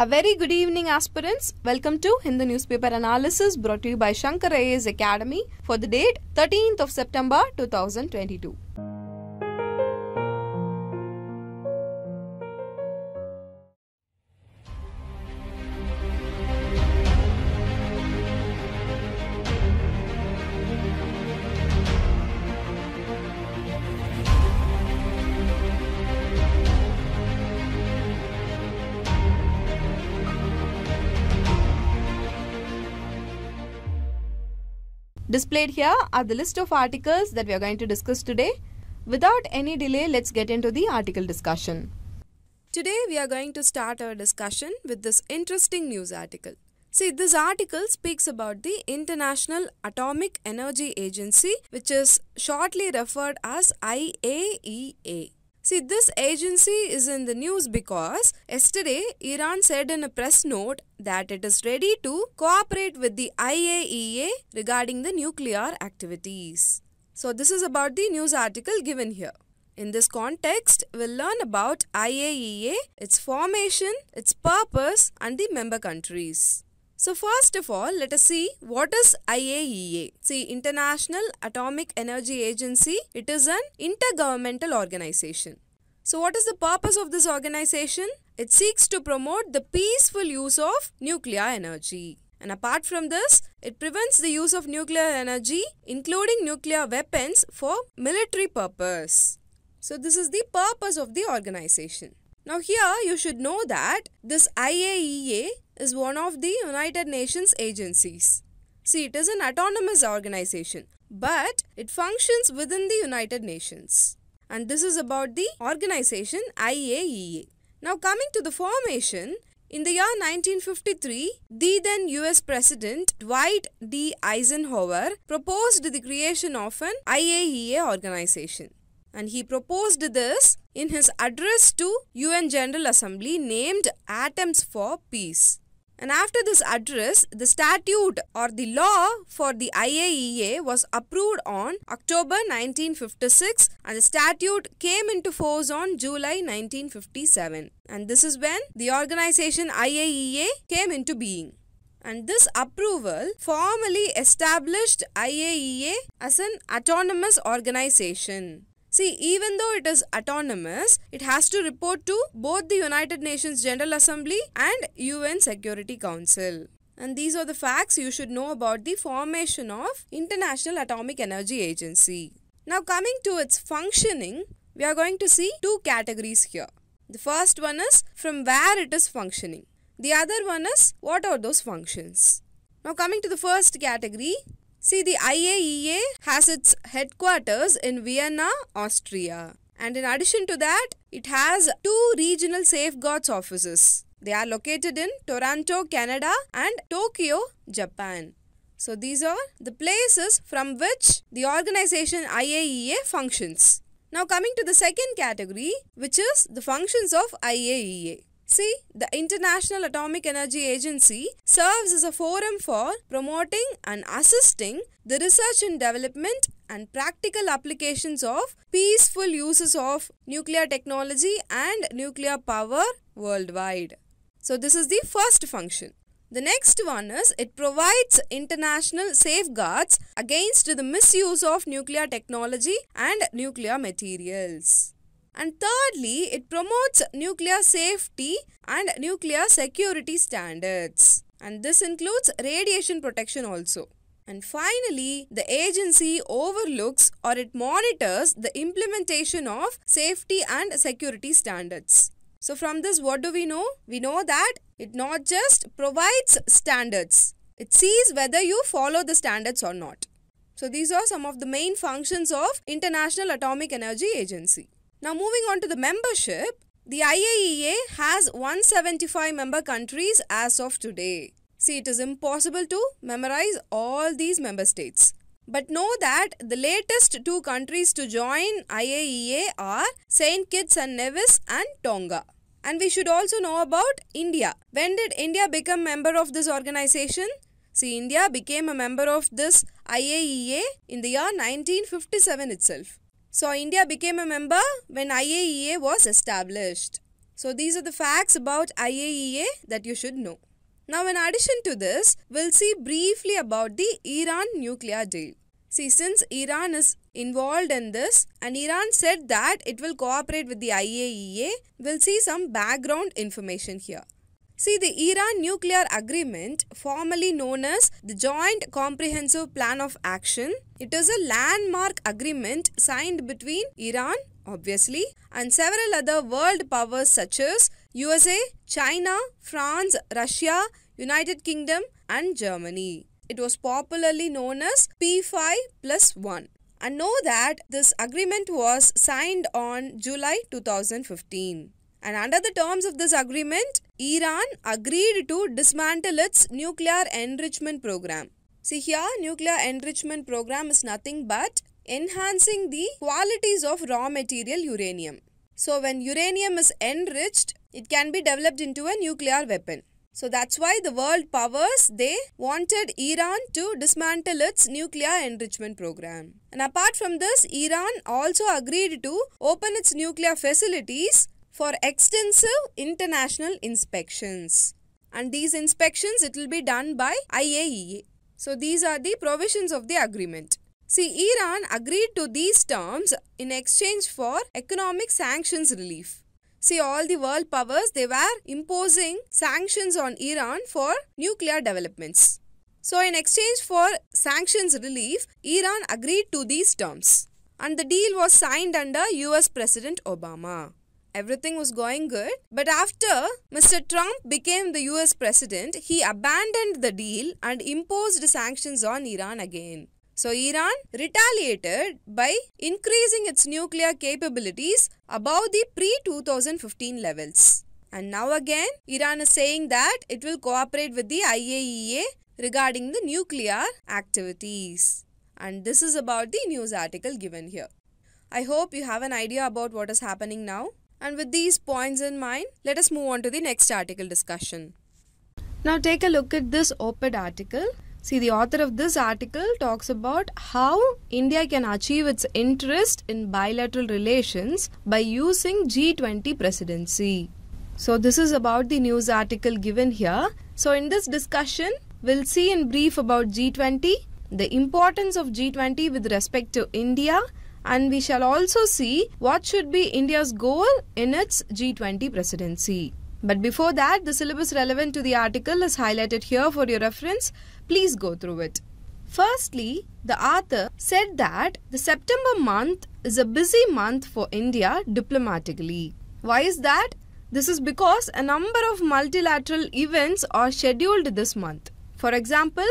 A very good evening, aspirants. Welcome to Hindu Newspaper Analysis brought to you by Shankar Academy for the date 13th of September 2022. Displayed here are the list of articles that we are going to discuss today. Without any delay, let's get into the article discussion. Today, we are going to start our discussion with this interesting news article. See, this article speaks about the International Atomic Energy Agency, which is shortly referred as IAEA. See, this agency is in the news because yesterday Iran said in a press note that it is ready to cooperate with the IAEA regarding the nuclear activities. So, this is about the news article given here. In this context, we'll learn about IAEA, its formation, its purpose, and the member countries. So first of all, let us see what is IAEA. See, International Atomic Energy Agency, it is an intergovernmental organization. So what is the purpose of this organization? It seeks to promote the peaceful use of nuclear energy. And apart from this, it prevents the use of nuclear energy, including nuclear weapons, for military purpose. So this is the purpose of the organization. Now here you should know that this IAEA is one of the United Nations agencies. See, it is an autonomous organization, but it functions within the United Nations. And this is about the organization IAEA. Now coming to the formation, in the year 1953, the then US President Dwight D. Eisenhower proposed the creation of an IAEA organization. And he proposed this in his address to UN General Assembly named Atoms for Peace. And after this address, the statute or the law for the IAEA was approved on October 1956 and the statute came into force on July 1957. And this is when the organization IAEA came into being. And this approval formally established IAEA as an autonomous organization. See, even though it is autonomous, it has to report to both the United Nations General Assembly and UN Security Council. And these are the facts you should know about the formation of International Atomic Energy Agency. Now coming to its functioning, we are going to see two categories here. The first one is from where it is functioning. The other one is what are those functions. Now coming to the first category, See, the IAEA has its headquarters in Vienna, Austria. And in addition to that, it has two regional safeguards offices. They are located in Toronto, Canada and Tokyo, Japan. So these are the places from which the organization IAEA functions. Now coming to the second category, which is the functions of IAEA. See, the International Atomic Energy Agency serves as a forum for promoting and assisting the research and development and practical applications of peaceful uses of nuclear technology and nuclear power worldwide. So, this is the first function. The next one is it provides international safeguards against the misuse of nuclear technology and nuclear materials. And thirdly, it promotes nuclear safety and nuclear security standards. And this includes radiation protection also. And finally, the agency overlooks or it monitors the implementation of safety and security standards. So from this, what do we know? We know that it not just provides standards. It sees whether you follow the standards or not. So these are some of the main functions of International Atomic Energy Agency. Now moving on to the membership, the IAEA has 175 member countries as of today. See, it is impossible to memorize all these member states. But know that the latest two countries to join IAEA are St. Kitts and Nevis and Tonga. And we should also know about India. When did India become member of this organization? See, India became a member of this IAEA in the year 1957 itself. So, India became a member when IAEA was established. So these are the facts about IAEA that you should know. Now in addition to this, we'll see briefly about the Iran nuclear deal. See, since Iran is involved in this and Iran said that it will cooperate with the IAEA, we'll see some background information here. See, the Iran nuclear agreement, formerly known as the Joint Comprehensive Plan of Action, it is a landmark agreement signed between Iran, obviously, and several other world powers such as USA, China, France, Russia, United Kingdom, and Germany. It was popularly known as P5 plus 1. And know that this agreement was signed on July 2015. And under the terms of this agreement, Iran agreed to dismantle its nuclear enrichment program. See here, nuclear enrichment program is nothing but enhancing the qualities of raw material uranium. So when uranium is enriched, it can be developed into a nuclear weapon. So that's why the world powers they wanted Iran to dismantle its nuclear enrichment program. And apart from this, Iran also agreed to open its nuclear facilities for extensive international inspections. And these inspections it will be done by IAEA. So these are the provisions of the agreement. See, Iran agreed to these terms in exchange for economic sanctions relief. See, all the world powers, they were imposing sanctions on Iran for nuclear developments. So, in exchange for sanctions relief, Iran agreed to these terms. And the deal was signed under US President Obama everything was going good. But after Mr. Trump became the US president, he abandoned the deal and imposed sanctions on Iran again. So Iran retaliated by increasing its nuclear capabilities above the pre-2015 levels. And now again, Iran is saying that it will cooperate with the IAEA regarding the nuclear activities. And this is about the news article given here. I hope you have an idea about what is happening now. And with these points in mind, let us move on to the next article discussion. Now take a look at this op-ed article. See, the author of this article talks about how India can achieve its interest in bilateral relations by using G20 presidency. So, this is about the news article given here. So, in this discussion, we'll see in brief about G20, the importance of G20 with respect to India, and we shall also see what should be India's goal in its G20 presidency. But before that, the syllabus relevant to the article is highlighted here for your reference. Please go through it. Firstly, the author said that the September month is a busy month for India diplomatically. Why is that? This is because a number of multilateral events are scheduled this month. For example,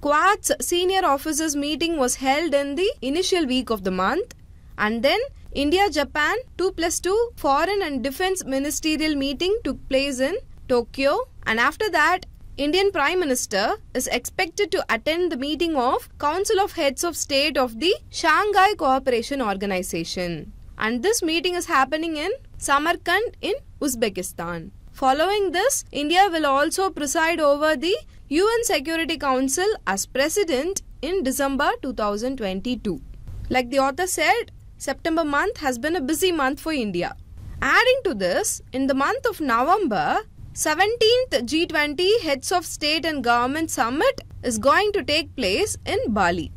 Quad's senior officers meeting was held in the initial week of the month. And then India Japan 2 plus 2 foreign and defense ministerial meeting took place in Tokyo. And after that Indian Prime Minister is expected to attend the meeting of Council of Heads of State of the Shanghai Cooperation Organization. And this meeting is happening in Samarkand in Uzbekistan. Following this, India will also preside over the UN Security Council as President in December 2022. Like the author said, September month has been a busy month for India. Adding to this, in the month of November, 17th G20 Heads of State and Government Summit is going to take place in Bali.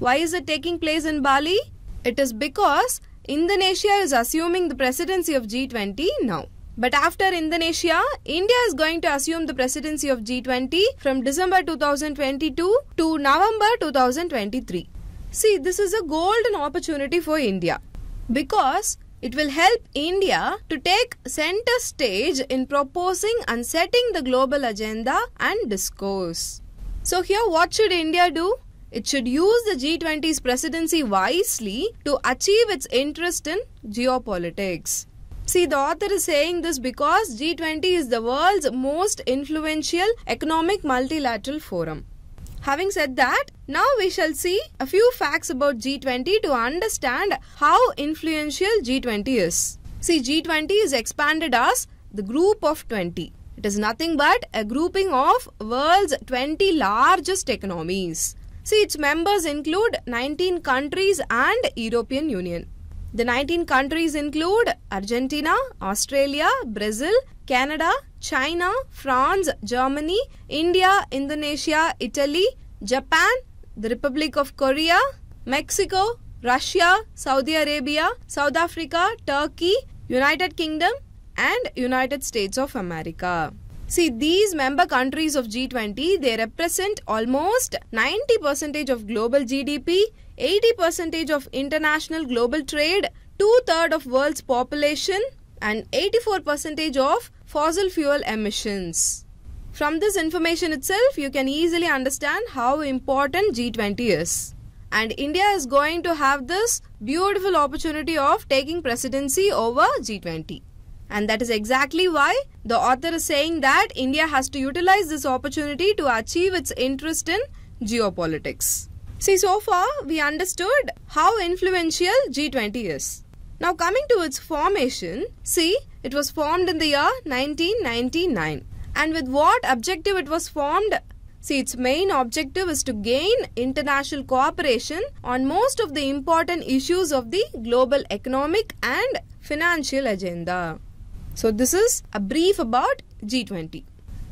Why is it taking place in Bali? It is because Indonesia is assuming the presidency of G20 now. But after Indonesia, India is going to assume the presidency of G20 from December 2022 to November 2023. See, this is a golden opportunity for India because it will help India to take center stage in proposing and setting the global agenda and discourse. So here what should India do? It should use the G20's presidency wisely to achieve its interest in geopolitics. See, the author is saying this because G20 is the world's most influential economic multilateral forum. Having said that, now we shall see a few facts about G20 to understand how influential G20 is. See, G20 is expanded as the group of 20. It is nothing but a grouping of world's 20 largest economies. See, its members include 19 countries and European Union. The 19 countries include Argentina, Australia, Brazil, Canada, China, France, Germany, India, Indonesia, Italy, Japan, the Republic of Korea, Mexico, Russia, Saudi Arabia, South Africa, Turkey, United Kingdom, and United States of America. See, these member countries of G20, they represent almost 90% of global GDP, 80% of international global trade, two-thirds of world's population, and 84% of fossil fuel emissions. From this information itself, you can easily understand how important G20 is. And India is going to have this beautiful opportunity of taking presidency over G20. And that is exactly why the author is saying that India has to utilize this opportunity to achieve its interest in geopolitics. See, so far we understood how influential G20 is. Now coming to its formation, see, it was formed in the year 1999. And with what objective it was formed? See, its main objective is to gain international cooperation on most of the important issues of the global economic and financial agenda. So, this is a brief about G20.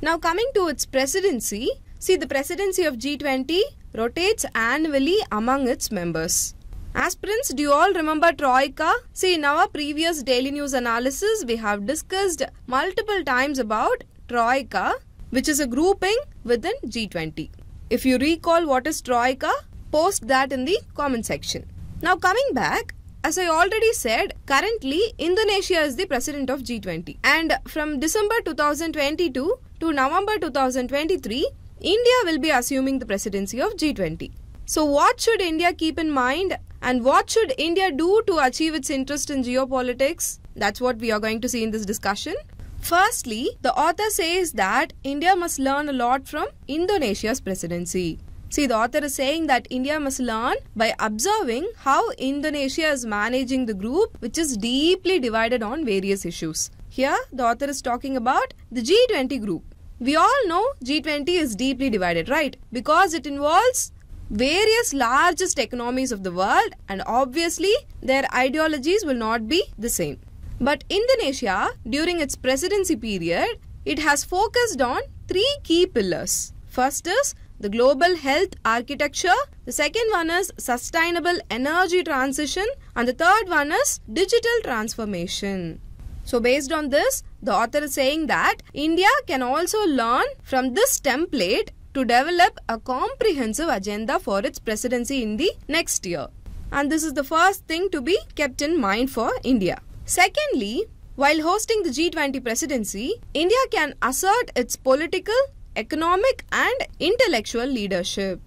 Now, coming to its presidency, see the presidency of G20 rotates annually among its members. Aspirants, do you all remember Troika? See, in our previous daily news analysis, we have discussed multiple times about Troika, which is a grouping within G20. If you recall what is Troika, post that in the comment section. Now coming back, as I already said, currently Indonesia is the president of G20 and from December 2022 to November 2023, India will be assuming the presidency of G20. So what should India keep in mind and what should India do to achieve its interest in geopolitics? That's what we are going to see in this discussion. Firstly, the author says that India must learn a lot from Indonesia's presidency. See, the author is saying that India must learn by observing how Indonesia is managing the group which is deeply divided on various issues. Here, the author is talking about the G20 group. We all know G20 is deeply divided, right? Because it involves various largest economies of the world and obviously their ideologies will not be the same. But Indonesia, during its presidency period, it has focused on three key pillars. First is the global health architecture, the second one is sustainable energy transition, and the third one is digital transformation. So, based on this, the author is saying that India can also learn from this template to develop a comprehensive agenda for its presidency in the next year. And this is the first thing to be kept in mind for India. Secondly, while hosting the G20 presidency, India can assert its political, economic and intellectual leadership.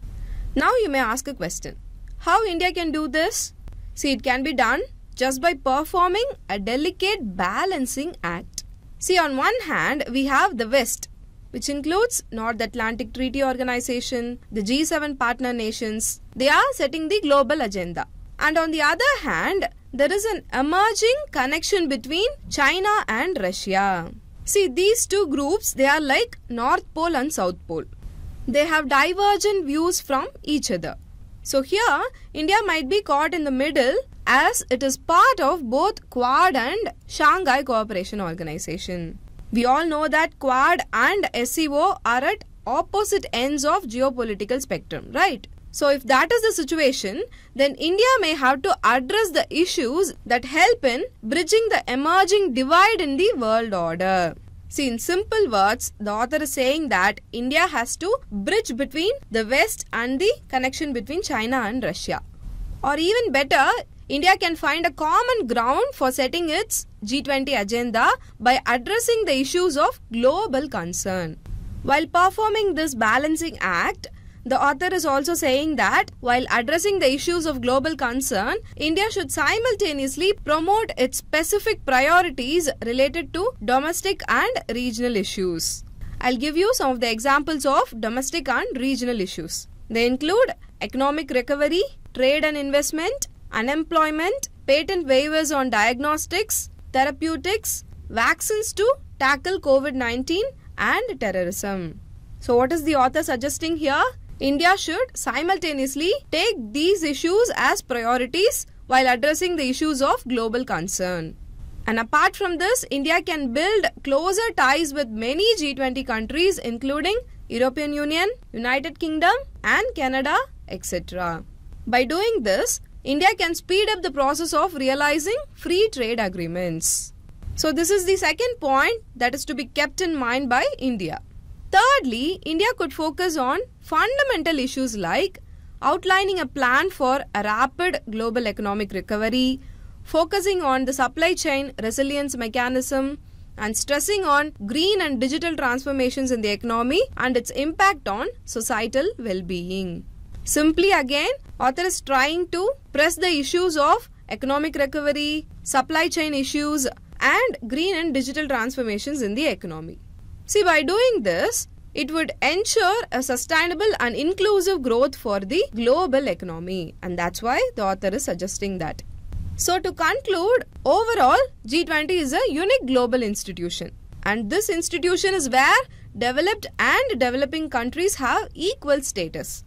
Now you may ask a question. How India can do this? See, it can be done just by performing a delicate balancing act. See, on one hand, we have the West, which includes North Atlantic Treaty Organization, the G7 partner nations. They are setting the global agenda. And on the other hand, there is an emerging connection between China and Russia. See, these two groups, they are like North Pole and South Pole. They have divergent views from each other. So here, India might be caught in the middle as it is part of both Quad and Shanghai Cooperation Organization. We all know that Quad and SCO are at opposite ends of geopolitical spectrum, right? So if that is the situation, then India may have to address the issues that help in bridging the emerging divide in the world order. See, in simple words, the author is saying that India has to bridge between the West and the connection between China and Russia. Or even better, India can find a common ground for setting its G20 agenda by addressing the issues of global concern. While performing this balancing act, the author is also saying that while addressing the issues of global concern, India should simultaneously promote its specific priorities related to domestic and regional issues. I'll give you some of the examples of domestic and regional issues. They include economic recovery, trade and investment, unemployment, patent waivers on diagnostics, therapeutics, vaccines to tackle COVID 19, and terrorism. So, what is the author suggesting here? India should simultaneously take these issues as priorities while addressing the issues of global concern. And apart from this, India can build closer ties with many G20 countries including European Union, United Kingdom and Canada, etc. By doing this, India can speed up the process of realizing free trade agreements. So this is the second point that is to be kept in mind by India. Thirdly, India could focus on fundamental issues like outlining a plan for a rapid global economic recovery, focusing on the supply chain resilience mechanism, and stressing on green and digital transformations in the economy and its impact on societal well-being. Simply again, author is trying to press the issues of economic recovery, supply chain issues and green and digital transformations in the economy. See, by doing this, it would ensure a sustainable and inclusive growth for the global economy and that's why the author is suggesting that. So to conclude, overall G20 is a unique global institution and this institution is where developed and developing countries have equal status.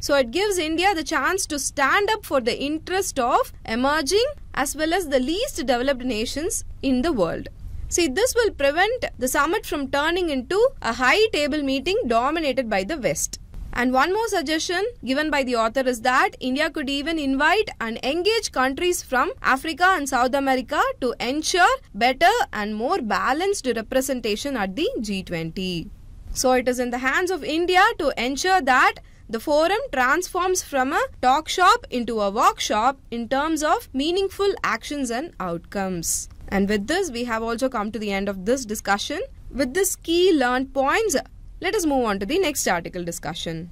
So it gives India the chance to stand up for the interest of emerging as well as the least developed nations in the world. See, this will prevent the summit from turning into a high table meeting dominated by the West. And one more suggestion given by the author is that India could even invite and engage countries from Africa and South America to ensure better and more balanced representation at the G20. So it is in the hands of India to ensure that the forum transforms from a talk shop into a workshop in terms of meaningful actions and outcomes. And with this, we have also come to the end of this discussion. With this key learned points, let us move on to the next article discussion.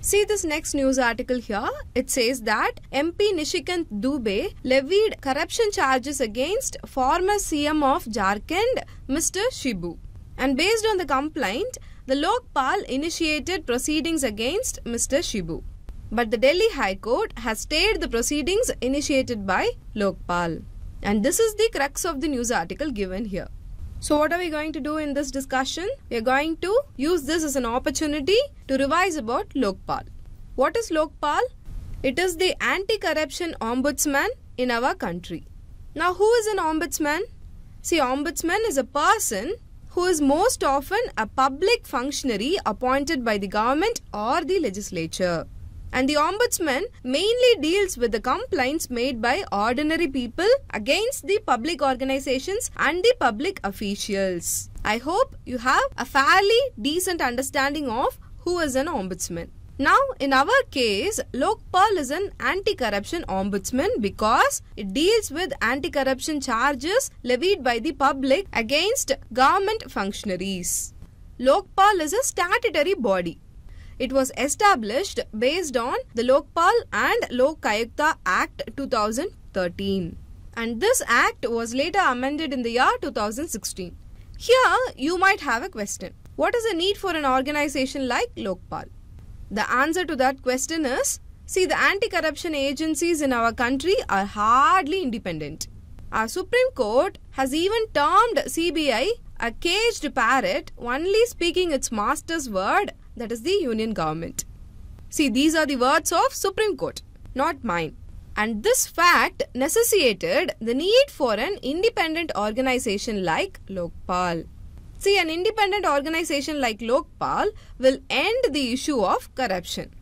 See this next news article here. It says that MP Nishikant Dubey levied corruption charges against former CM of Jharkhand, Mr. Shibu. And based on the complaint, the Lokpal initiated proceedings against Mr. Shibu. But the Delhi High Court has stayed the proceedings initiated by Lokpal. And this is the crux of the news article given here. So what are we going to do in this discussion? We are going to use this as an opportunity to revise about Lokpal. What is Lokpal? It is the anti-corruption ombudsman in our country. Now who is an ombudsman? See ombudsman is a person who is most often a public functionary appointed by the government or the legislature. And the Ombudsman mainly deals with the complaints made by ordinary people against the public organizations and the public officials. I hope you have a fairly decent understanding of who is an Ombudsman. Now, in our case, Lokpal is an anti-corruption ombudsman because it deals with anti-corruption charges levied by the public against government functionaries. Lokpal is a statutory body. It was established based on the Lokpal and Lok Ayukta Act 2013. And this act was later amended in the year 2016. Here, you might have a question. What is the need for an organization like Lokpal? The answer to that question is see, the anti corruption agencies in our country are hardly independent. Our Supreme Court has even termed CBI a caged parrot only speaking its master's word, that is the union government. See, these are the words of Supreme Court, not mine. And this fact necessitated the need for an independent organization like Lokpal. See, an independent organization like Lokpal will end the issue of corruption.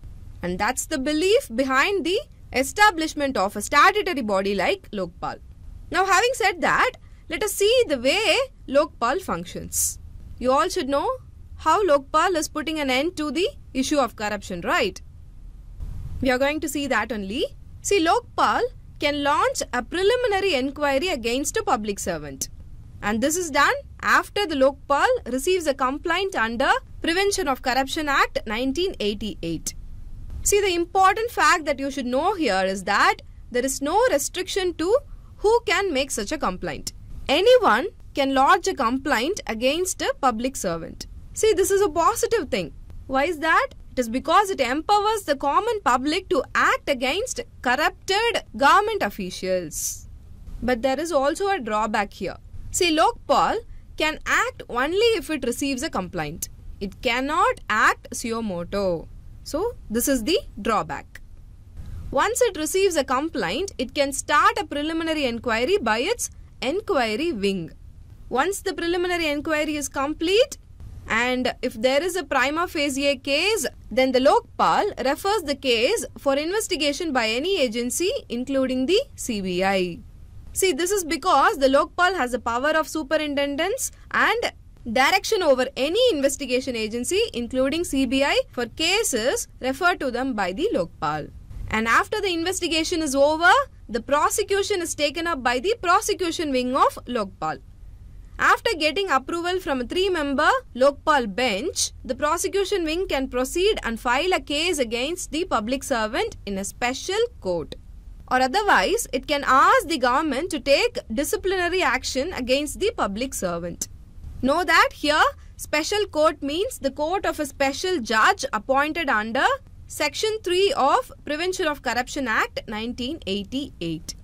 And that's the belief behind the establishment of a statutory body like Lokpal. Now, having said that, let us see the way Lokpal functions. You all should know how Lokpal is putting an end to the issue of corruption, right? We are going to see that only. See, Lokpal can launch a preliminary inquiry against a public servant. And this is done after the Lokpal receives a complaint under Prevention of Corruption Act 1988. See, the important fact that you should know here is that there is no restriction to who can make such a complaint. Anyone can lodge a complaint against a public servant. See, this is a positive thing. Why is that? It is because it empowers the common public to act against corrupted government officials. But there is also a drawback here. See, Lokpal can act only if it receives a complaint. It cannot act suo moto. So, this is the drawback. Once it receives a complaint, it can start a preliminary inquiry by its inquiry wing. Once the preliminary inquiry is complete, and if there is a prima facie case, then the Lokpal refers the case for investigation by any agency including the CBI. See, this is because the Lokpal has the power of superintendence and direction over any investigation agency including CBI for cases referred to them by the Lokpal. And after the investigation is over, the prosecution is taken up by the prosecution wing of Lokpal. After getting approval from a three-member Lokpal bench, the prosecution wing can proceed and file a case against the public servant in a special court. Or otherwise, it can ask the government to take disciplinary action against the public servant. Know that here, special court means the court of a special judge appointed under Section 3 of Prevention of Corruption Act 1988.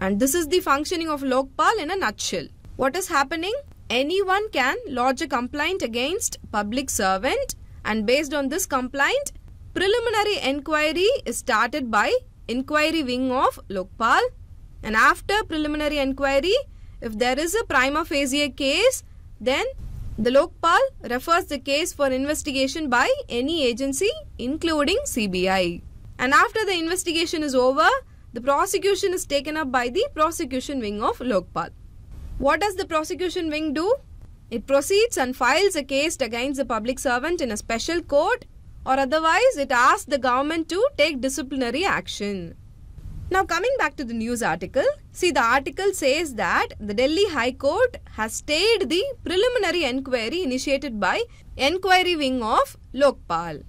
And this is the functioning of Lokpal in a nutshell. What is happening? Anyone can lodge a complaint against public servant and based on this complaint, preliminary inquiry is started by inquiry wing of Lokpal and after preliminary inquiry, if there is a prima facie case, then the Lokpal refers the case for investigation by any agency including CBI. And after the investigation is over, the prosecution is taken up by the prosecution wing of Lokpal. What does the prosecution wing do? It proceeds and files a case against the public servant in a special court or otherwise it asks the government to take disciplinary action. Now coming back to the news article, see the article says that the Delhi High Court has stayed the preliminary inquiry initiated by Enquiry Wing of Lokpal.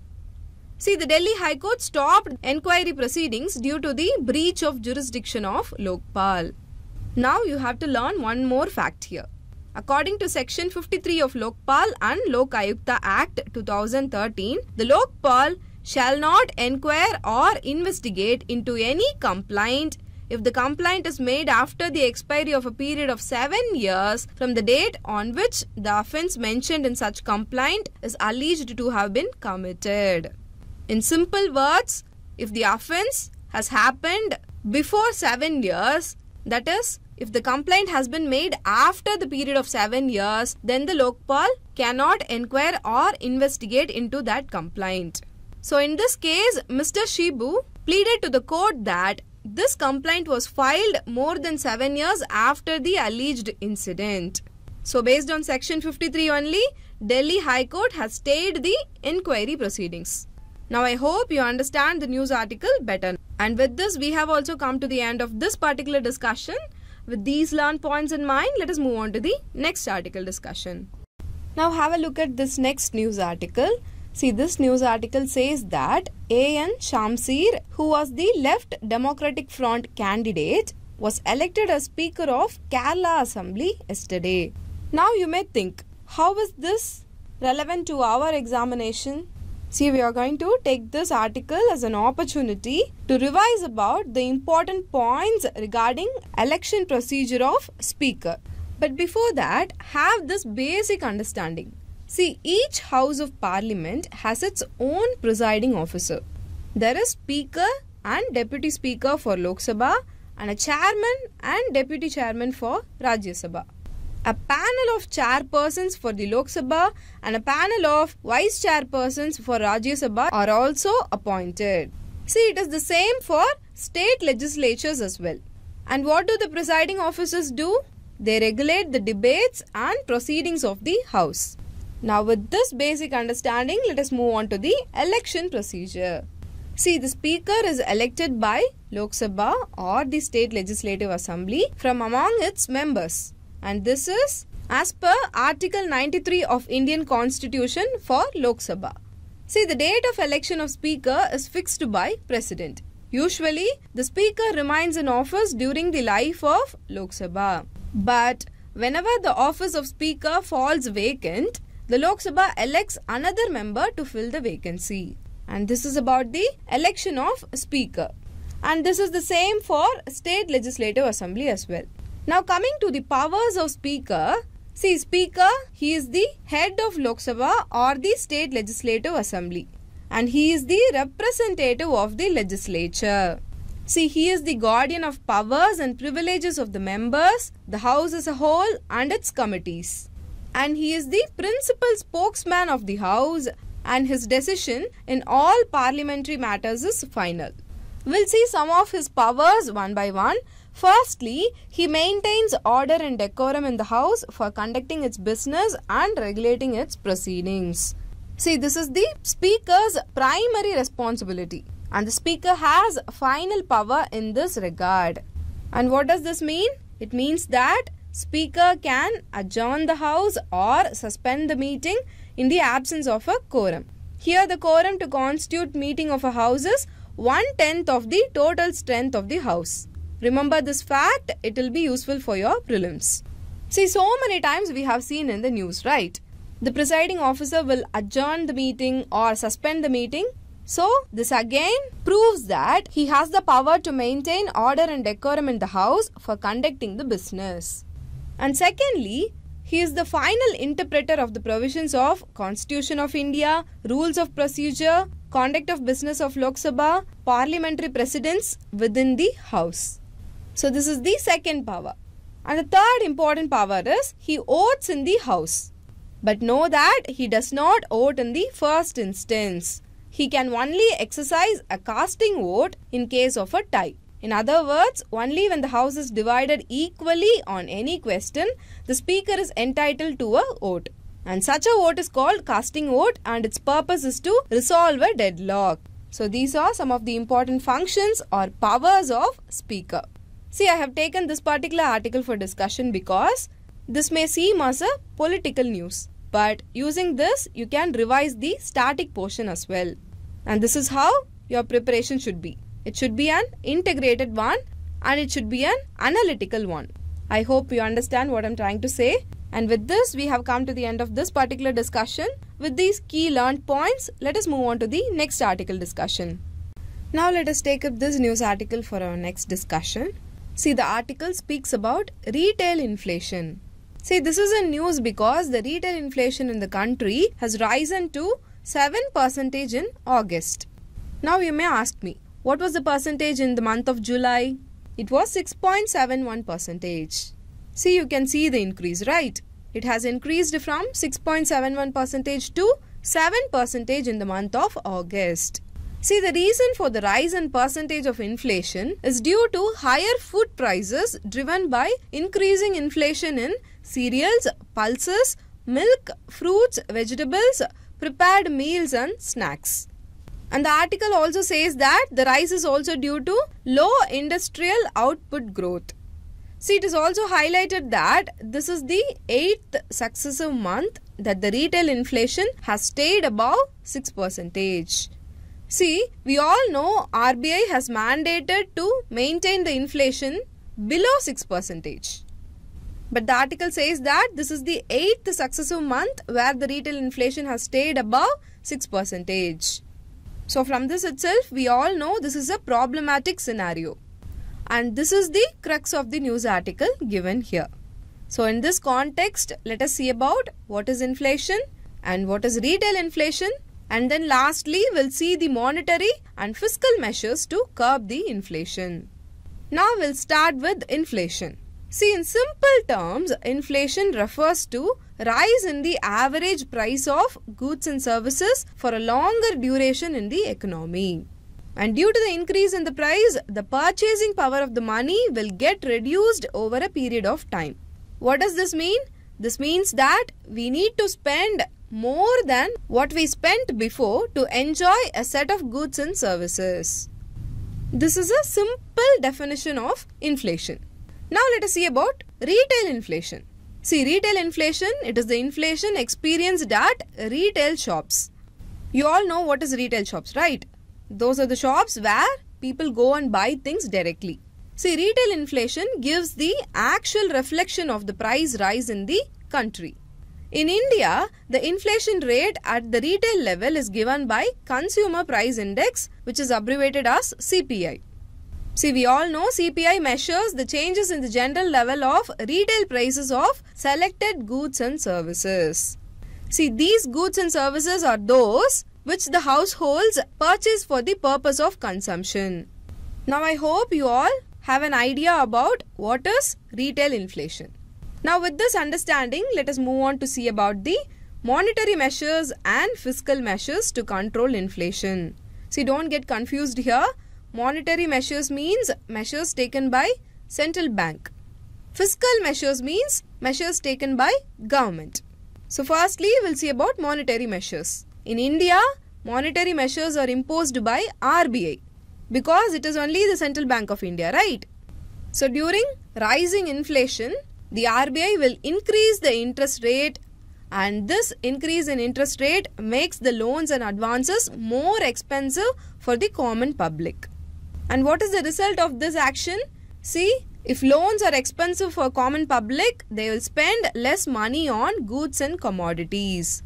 See the Delhi High Court stopped enquiry proceedings due to the breach of jurisdiction of Lokpal. Now you have to learn one more fact here. According to section 53 of Lokpal and Lok Ayukta Act 2013, the Lokpal shall not inquire or investigate into any complaint if the complaint is made after the expiry of a period of 7 years from the date on which the offence mentioned in such complaint is alleged to have been committed. In simple words, if the offence has happened before 7 years, that is, if the complaint has been made after the period of 7 years, then the Lokpal cannot inquire or investigate into that complaint. So in this case, Mr. Shibu pleaded to the court that this complaint was filed more than 7 years after the alleged incident. So based on section 53 only, Delhi High Court has stayed the inquiry proceedings. Now I hope you understand the news article better. And with this, we have also come to the end of this particular discussion. With these learned points in mind, let us move on to the next article discussion. Now have a look at this next news article. See, this news article says that A.N. Shamseer, who was the Left Democratic Front candidate, was elected as Speaker of Kerala Assembly yesterday. Now you may think, how is this relevant to our examination? See, we are going to take this article as an opportunity to revise about the important points regarding election procedure of Speaker. But before that, have this basic understanding. See, each House of Parliament has its own presiding officer. There is Speaker and Deputy Speaker for Lok Sabha and a Chairman and Deputy Chairman for Rajya Sabha. A panel of chairpersons for the Lok Sabha and a panel of vice chairpersons for Rajya Sabha are also appointed. See, it is the same for state legislatures as well. And what do the presiding officers do? They regulate the debates and proceedings of the House. Now with this basic understanding, let us move on to the election procedure. See, the speaker is elected by Lok Sabha or the state legislative assembly from among its members. And this is as per Article 93 of Indian Constitution for Lok Sabha. See, the date of election of speaker is fixed by president. Usually, the speaker remains in office during the life of Lok Sabha. But whenever the office of speaker falls vacant, the Lok Sabha elects another member to fill the vacancy. And this is about the election of speaker. And this is the same for state legislative assembly as well. Now coming to the powers of speaker, see speaker, he is the head of Lok Sabha or the state legislative assembly. And he is the representative of the legislature. See, he is the guardian of powers and privileges of the members, the House as a whole, and its committees. And he is the principal spokesman of the House, and his decision in all parliamentary matters is final. We'll see some of his powers one by one. Firstly, he maintains order and decorum in the House for conducting its business and regulating its proceedings. See, this is the Speaker's primary responsibility and the Speaker has final power in this regard. And what does this mean? It means that Speaker can adjourn the House or suspend the meeting in the absence of a quorum. Here the quorum to constitute meeting of a House is one-tenth of the total strength of the House. Remember this fact, it will be useful for your prelims. See, so many times we have seen in the news, right? The presiding officer will adjourn the meeting or suspend the meeting so, this again proves that he has the power to maintain order and decorum in the house for conducting the business. And secondly, he is the final interpreter of the provisions of Constitution of India, Rules of Procedure, Conduct of Business of Lok Sabha, Parliamentary Precedents within the House. So this is the second power. And the third important power is he votes in the House. But know that he does not vote in the first instance he can only exercise a casting vote in case of a tie. In other words, only when the House is divided equally on any question, the Speaker is entitled to a vote. And such a vote is called casting vote and its purpose is to resolve a deadlock. So these are some of the important functions or powers of Speaker. See, I have taken this particular article for discussion because this may seem as a political news. But using this, you can revise the static portion as well. And this is how your preparation should be. It should be an integrated one and it should be an analytical one. I hope you understand what I'm trying to say. And with this, we have come to the end of this particular discussion. With these key learned points, let us move on to the next article discussion. Now let us take up this news article for our next discussion. See, the article speaks about retail inflation. See, this is a news because the retail inflation in the country has risen to 7% in August. Now you may ask me, what was the percentage in the month of July? It was 6.71%. See, you can see the increase, right? It has increased from 6.71% to 7% in the month of August. See, the reason for the rise in percentage of inflation is due to higher food prices driven by increasing inflation in cereals, pulses, milk, fruits, vegetables, prepared meals and snacks. And the article also says that the rise is also due to low industrial output growth. See, it is also highlighted that this is the eighth successive month that the retail inflation has stayed above 6%. See, we all know RBI has mandated to maintain the inflation below 6%. But the article says that this is the eighth successive month where the retail inflation has stayed above 6%. So from this itself, we all know this is a problematic scenario. And this is the crux of the news article given here. So in this context, let us see about what is inflation and what is retail inflation and then lastly we'll see the monetary and fiscal measures to curb the inflation. Now we'll start with inflation. See, in simple terms, inflation refers to rise in the average price of goods and services for a longer duration in the economy. And due to the increase in the price, the purchasing power of the money will get reduced over a period of time. What does this mean? This means that we need to spend more than what we spent before to enjoy a set of goods and services. This is a simple definition of inflation. Now let us see about retail inflation. See retail inflation, it is the inflation experienced at retail shops. You all know what is retail shops, right? Those are the shops where people go and buy things directly. See retail inflation gives the actual reflection of the price rise in the country. In India, the inflation rate at the retail level is given by Consumer Price Index which is abbreviated as CPI. See, we all know CPI measures the changes in the general level of retail prices of selected goods and services. See, these goods and services are those which the households purchase for the purpose of consumption. Now I hope you all have an idea about what is retail inflation. Now with this understanding, let us move on to see about the monetary measures and fiscal measures to control inflation. See, don't get confused here. Monetary measures means measures taken by central bank. Fiscal measures means measures taken by government. So firstly, we'll see about monetary measures. In India, monetary measures are imposed by RBI because it is only the central bank of India, right? So during rising inflation, the RBI will increase the interest rate and this increase in interest rate makes the loans and advances more expensive for the common public. And what is the result of this action? See, if loans are expensive for common public, they will spend less money on goods and commodities.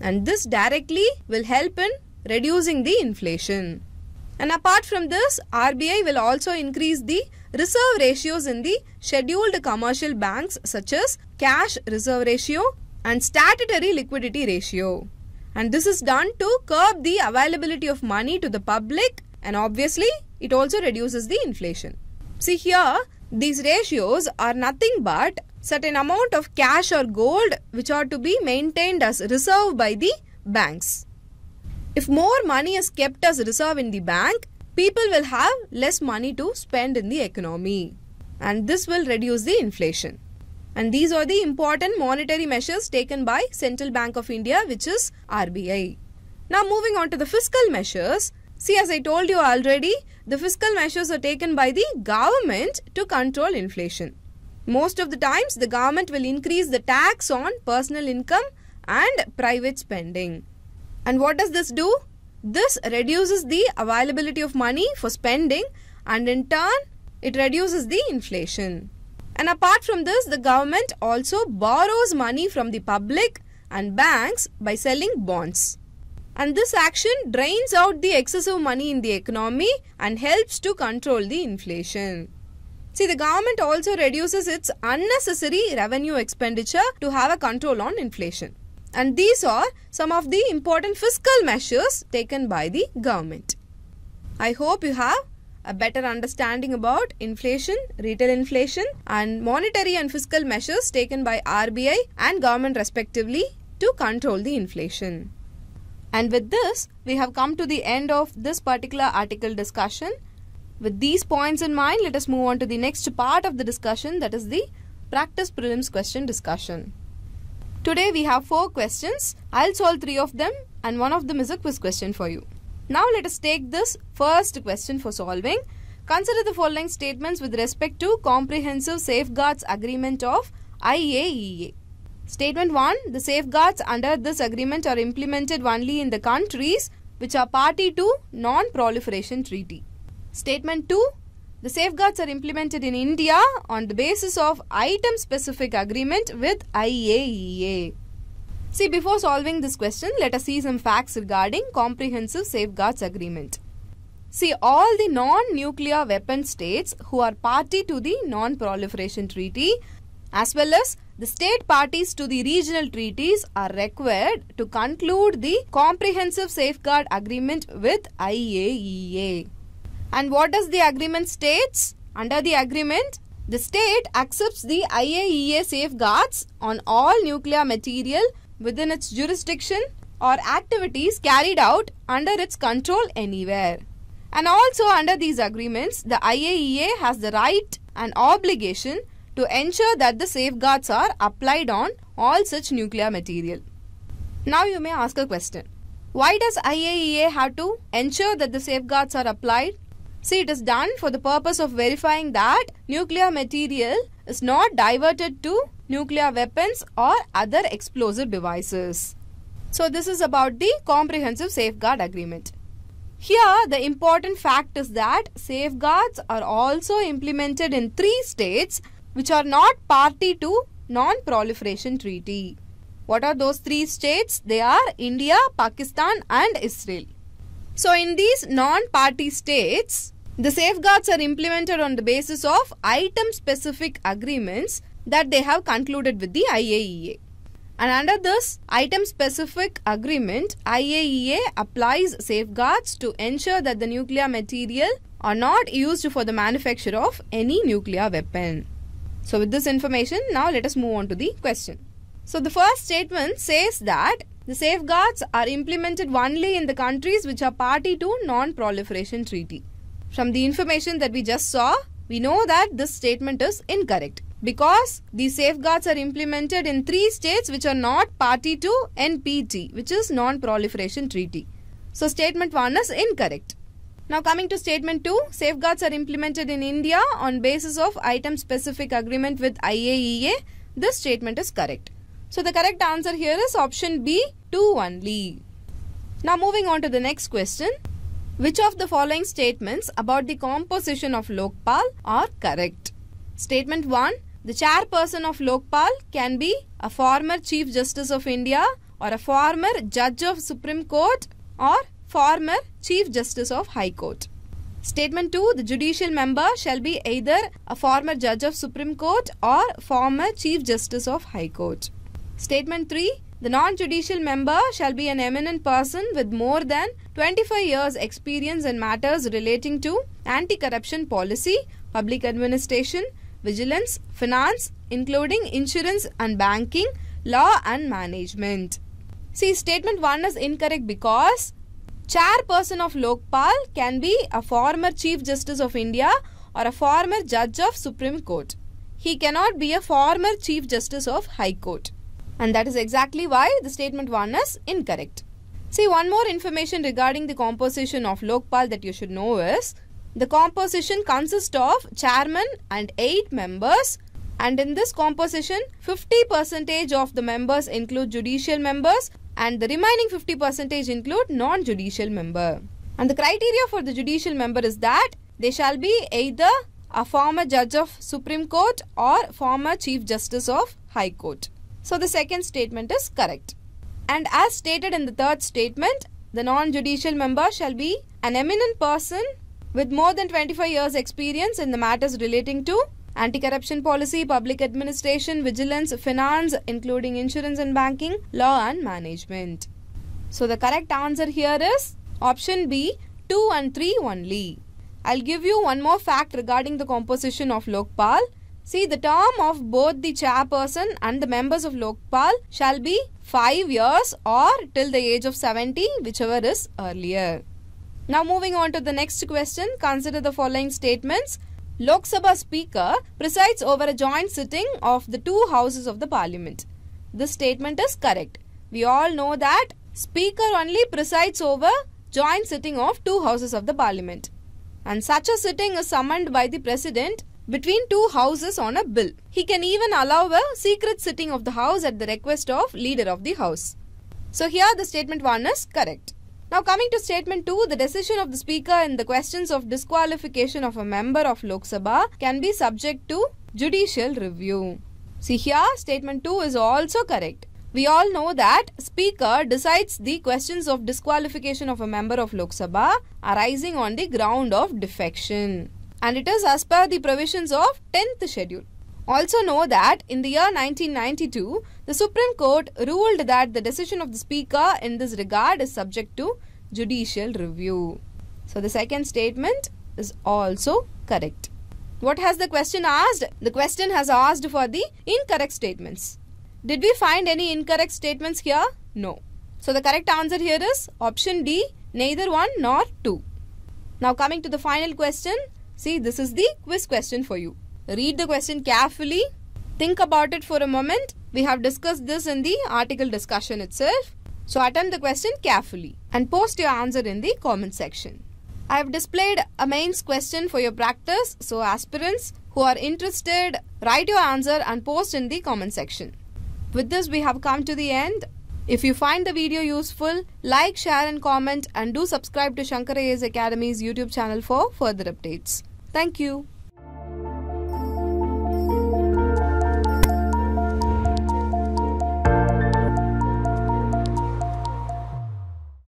And this directly will help in reducing the inflation. And apart from this, RBI will also increase the reserve ratios in the scheduled commercial banks such as cash reserve ratio and statutory liquidity ratio. And this is done to curb the availability of money to the public and obviously it also reduces the inflation. See here, these ratios are nothing but certain amount of cash or gold which are to be maintained as reserve by the banks. If more money is kept as reserve in the bank, people will have less money to spend in the economy. And this will reduce the inflation. And these are the important monetary measures taken by Central Bank of India which is RBI. Now moving on to the fiscal measures. See as I told you already, the fiscal measures are taken by the government to control inflation. Most of the times the government will increase the tax on personal income and private spending. And what does this do? This reduces the availability of money for spending and in turn it reduces the inflation. And apart from this, the government also borrows money from the public and banks by selling bonds. And this action drains out the excessive money in the economy and helps to control the inflation. See, the government also reduces its unnecessary revenue expenditure to have a control on inflation. And these are some of the important fiscal measures taken by the government. I hope you have a better understanding about inflation, retail inflation and monetary and fiscal measures taken by RBI and government respectively to control the inflation. And with this, we have come to the end of this particular article discussion. With these points in mind, let us move on to the next part of the discussion that is the practice prelims question discussion. Today we have four questions. I'll solve three of them and one of them is a quiz question for you. Now let us take this first question for solving. Consider the following statements with respect to Comprehensive Safeguards Agreement of IAEA. Statement 1. The safeguards under this agreement are implemented only in the countries which are party to Non-Proliferation Treaty. Statement 2. The safeguards are implemented in India on the basis of item-specific agreement with IAEA. See, before solving this question, let us see some facts regarding Comprehensive Safeguards Agreement. See, all the non-nuclear weapon states who are party to the Non-Proliferation Treaty as well as the state parties to the regional treaties are required to conclude the Comprehensive Safeguard Agreement with IAEA. And what does the agreement states? Under the agreement, the state accepts the IAEA safeguards on all nuclear material within its jurisdiction or activities carried out under its control anywhere. And also under these agreements, the IAEA has the right and obligation to ensure that the safeguards are applied on all such nuclear material. Now you may ask a question. Why does IAEA have to ensure that the safeguards are applied? See, it is done for the purpose of verifying that nuclear material is not diverted to nuclear weapons or other explosive devices. So, this is about the Comprehensive Safeguard Agreement. Here, the important fact is that safeguards are also implemented in three states which are not party to Non-Proliferation Treaty. What are those three states? They are India, Pakistan and Israel. So in these non-party states, the safeguards are implemented on the basis of item-specific agreements that they have concluded with the IAEA. And under this item specific agreement, IAEA applies safeguards to ensure that the nuclear material are not used for the manufacture of any nuclear weapon. So with this information, now let us move on to the question. So the first statement says that the safeguards are implemented only in the countries which are party to non-proliferation treaty. From the information that we just saw, we know that this statement is incorrect because these safeguards are implemented in three states which are not party to NPT, which is Non-Proliferation Treaty. So statement 1 is incorrect. Now coming to statement 2, safeguards are implemented in India on basis of item specific agreement with IAEA. This statement is correct. So the correct answer here is option B, 2 only. Now moving on to the next question. Which of the following statements about the composition of Lokpal are correct? Statement 1. The chairperson of Lokpal can be a former Chief Justice of India or a former Judge of Supreme Court or former Chief Justice of High Court. Statement 2. The judicial member shall be either a former Judge of Supreme Court or former Chief Justice of High Court. Statement 3. The non-judicial member shall be an eminent person with more than 25 years experience in matters relating to anti-corruption policy, public administration, vigilance, finance, including insurance and banking, law and management. See, statement 1 is incorrect because chairperson of Lokpal can be a former Chief Justice of India or a former Judge of Supreme Court. He cannot be a former Chief Justice of High Court. And that is exactly why the statement 1 is incorrect. See, one more information regarding the composition of Lokpal that you should know is the composition consists of chairman and 8 members and in this composition 50% of the members include judicial members and the remaining 50% include non-judicial member. And the criteria for the judicial member is that they shall be either a former judge of Supreme Court or former Chief Justice of High Court. So the second statement is correct. And as stated in the third statement, the non-judicial member shall be an eminent person with more than 25 years experience in the matters relating to anti-corruption policy, public administration, vigilance, finance, including insurance and banking, law and management. So the correct answer here is option B, 2 and 3 only. I'll give you one more fact regarding the composition of Lokpal. See, the term of both the chairperson and the members of Lokpal shall be 5 years or till the age of 70, whichever is earlier. Now moving on to the next question, consider the following statements. Lok Sabha Speaker presides over a joint sitting of the two houses of the parliament. This statement is correct. We all know that Speaker only presides over joint sitting of two houses of the parliament. And such a sitting is summoned by the president between two houses on a bill. He can even allow a secret sitting of the house at the request of leader of the house. So here the statement 1 is correct. Now coming to statement 2, the decision of the speaker in the questions of disqualification of a member of Lok Sabha can be subject to judicial review. See here statement 2 is also correct. We all know that speaker decides the questions of disqualification of a member of Lok Sabha arising on the ground of defection and it is as per the provisions of 10th schedule. Also know that in the year 1992, the Supreme Court ruled that the decision of the Speaker in this regard is subject to judicial review. So the second statement is also correct. What has the question asked? The question has asked for the incorrect statements. Did we find any incorrect statements here? No. So the correct answer here is option D, neither one nor two. Now coming to the final question, See, this is the quiz question for you. Read the question carefully. Think about it for a moment. We have discussed this in the article discussion itself. So attempt the question carefully and post your answer in the comment section. I have displayed a mains question for your practice. So aspirants who are interested, write your answer and post in the comment section. With this, we have come to the end. If you find the video useful, like, share and comment and do subscribe to Shankar IAS Academy's YouTube channel for further updates. Thank you.